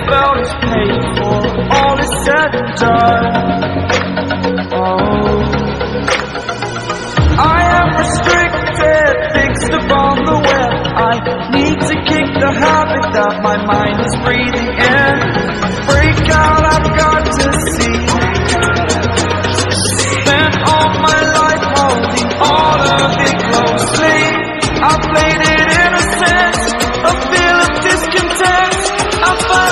all is paid for, all is said and done. Oh, I am restricted, fixed upon the web. I need to kick the habit that my mind is breathing in. Break out, I've got to see. Spent all my life holding all of it closely. I played it innocent, a feel of discontent. I'm finally